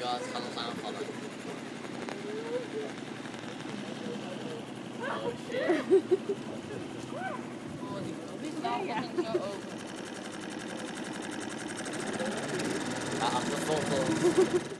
god, het gaat ons aanvallen. Oh shit. Oh, die, die zo open.